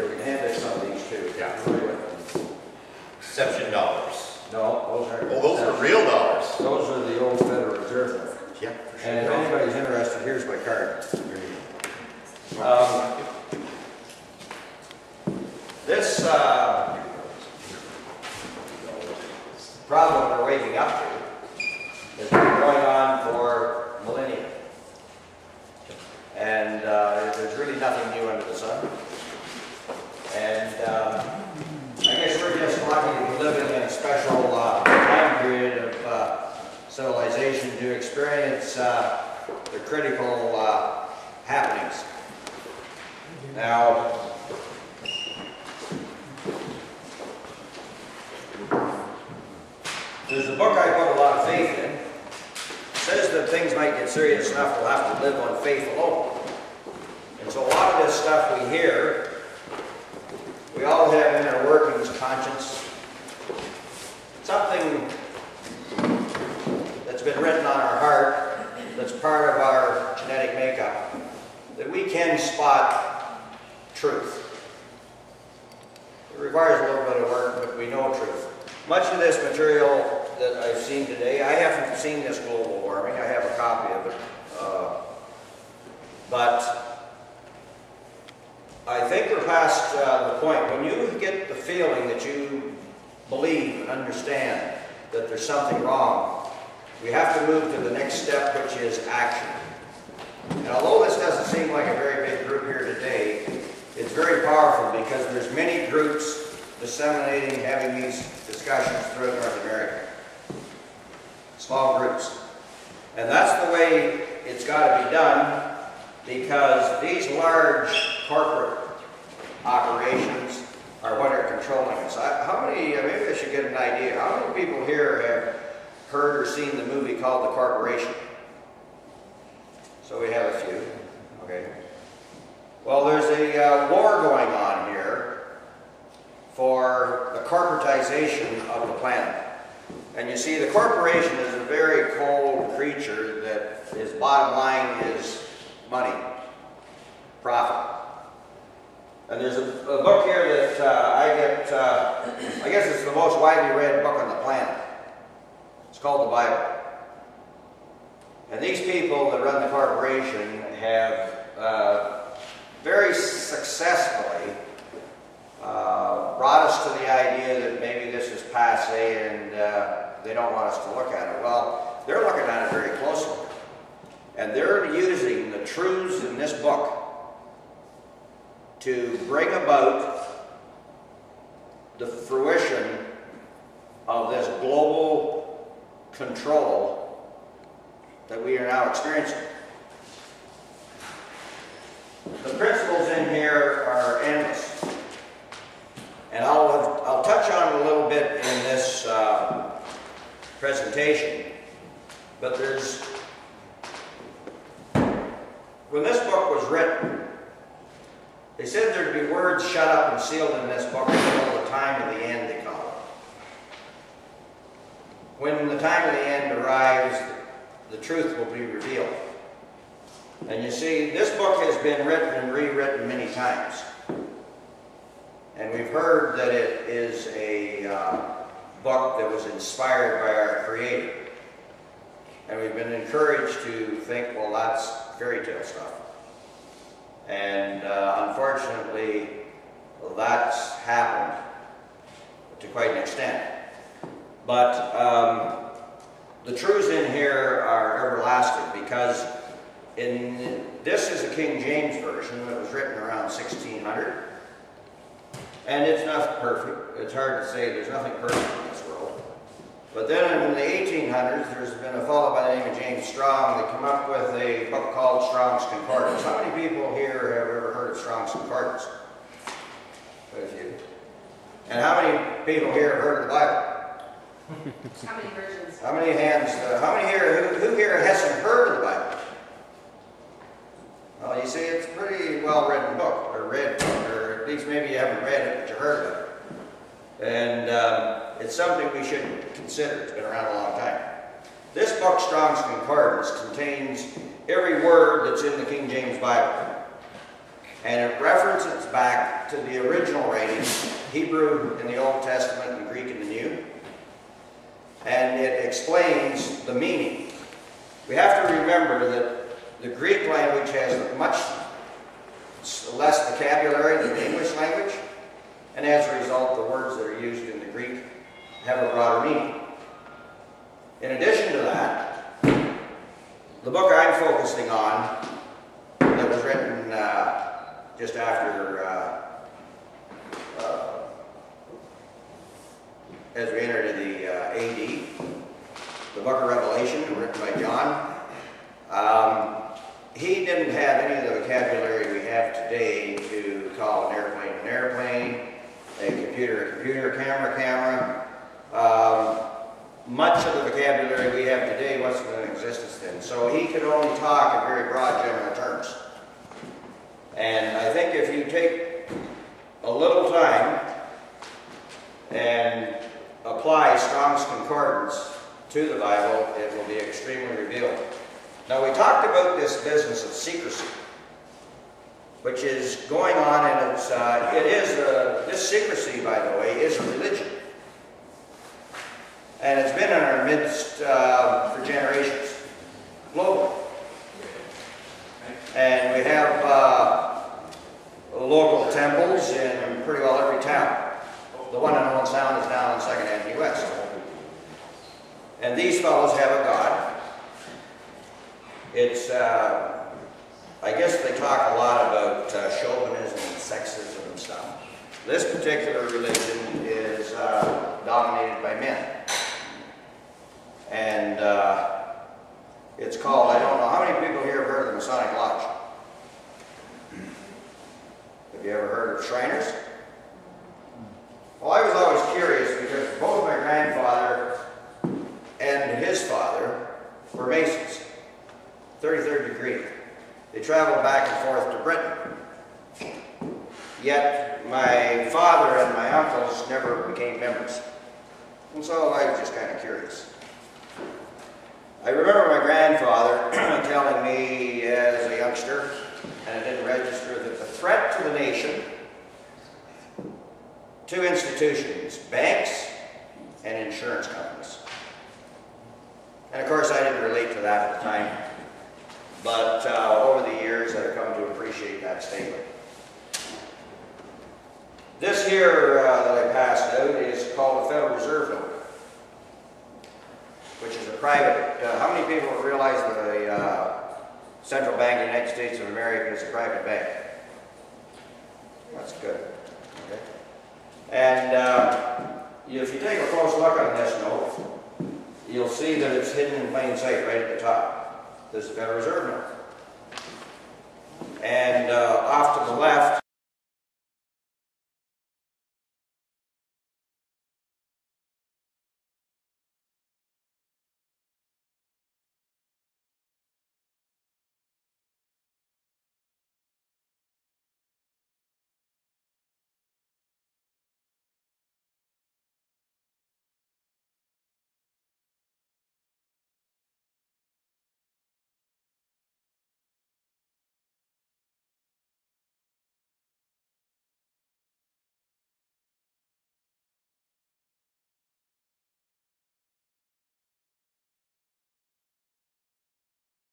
We can hand this some of these too. Yeah. Deception dollars. No, those aren't. Oh, those are real dollars. Those are the old Federal Reserve notes. Yeah, for And if sure. anybody's interested, here's my card. Um, This, uh, problem we're waking up to has been going on for millennia. And uh, there's really nothing new under the sun. And uh, I guess we're just lucky to be living in a special uh, time period of uh, civilization to experience uh, the critical uh, happenings. Now, there's a book I put a lot of faith in. It says that things might get serious enough we'll have to live on faith alone. And so a lot of this stuff we hear, we all have in our workings conscience something that's been written on our heart, that's part of our genetic makeup, that we can spot truth. It requires a little bit of work, but we know truth. Much of this material that I've seen today, I haven't seen this global warming, I have a copy of it. Uh, but I think we're past uh, the point, when you get the feeling that you believe and understand that there's something wrong, we have to move to the next step, which is action. And although this doesn't seem like a very big group here today, it's very powerful because there's many groups disseminating, having these discussions throughout North America. Small groups. And that's the way it's got to be done because these large corporate operations are what are controlling us. I, how many, maybe I should get an idea, how many people here have heard or seen the movie called The Corporation? So we have a few, okay. Well, there's a uh, war going on here for the corporatization of the planet. And you see, the corporation is a very cold creature that his bottom line is money, profit. And there's a, a book here that uh, I get, uh, I guess it's the most widely read book on the called the Bible. And these people that run the corporation have uh, very successfully uh, brought us to the idea that maybe this is passe and uh, they don't want us to look at it. Well, they're looking at it very closely. And they're using the truths in this book to bring about the fruition of this global control that we are now experiencing. The principles in here are endless. And I'll, I'll touch on a little bit in this uh, presentation. But there's, when this book was written, they said there'd be words shut up and sealed in this book until the time of the end. When the time of the end arrives, the truth will be revealed. And you see, this book has been written and rewritten many times. And we've heard that it is a uh, book that was inspired by our Creator. And we've been encouraged to think, well, that's fairy tale stuff. And uh, unfortunately, that's happened to quite an extent. But um, the truths in here are everlasting because in this is a King James version that was written around 1600. And it's not perfect. It's hard to say. There's nothing perfect in this world. But then in the 1800s, there's been a fellow by the name of James Strong that came up with a book called Strong's Concordance. How many people here have ever heard of Strong's Concordance? Quite a few. And how many people here have heard of the Bible? How many versions? How many hands, uh, how many here, who, who here hasn't heard of the Bible? Well, you see, it's a pretty well-written book, or read book, or at least maybe you haven't read it, but you heard of it. And um, it's something we should consider. It's been around a long time. This book, Strong's Concordance, contains every word that's in the King James Bible. And it references back back to the original writings, Hebrew in the Old Testament and Greek in the New. And it explains the meaning. We have to remember that the Greek language has much less vocabulary than the English language. And as a result, the words that are used in the Greek have a broader meaning. In addition to that, the book I'm focusing on, that was written uh, just after, uh, uh, as we entered AD, the book of Revelation, written by John, um, he didn't have any of the vocabulary we have today to call an airplane an airplane, a computer a computer, camera camera. Um, much of the vocabulary we have today wasn't in existence then. So he could only talk in very broad general terms. And I think if you take a little time and apply Strong's Concordance to the Bible, it will be extremely revealing. Now we talked about this business of secrecy, which is going on and it's, uh, it is, a, this secrecy, by the way, is a religion. And it's been in our midst uh, for generations, globally. And we have uh, local temples in pretty well every town. The one in And these fellows have a god. It's, uh, I guess they talk a lot about uh, chauvinism and sexism and stuff. This particular religion is uh, dominated by men. And uh, it's called, I don't know, how many people here have heard of the Masonic Lodge? Have you ever heard of Shriners? Well, I was always curious because both my grandfather and his father were Masons, 33rd degree. They traveled back and forth to Britain. Yet my father and my uncles never became members. And so I was just kind of curious. I remember my grandfather telling me as a youngster, and it didn't register, that the threat to the nation, two institutions, banks and insurance companies. And of course, I didn't relate to that at the time, but uh, over the years, I've come to appreciate that statement. This here uh, that I passed out is called the Federal Reserve Note which is a private, uh, how many people realize the uh, Central Bank of the United States of America is a private bank? That's good. Okay. And uh, if you take a close look on this note, you'll see that it's hidden in plain sight right at the top. There's the Federal Reserve Note. And uh, off to the left,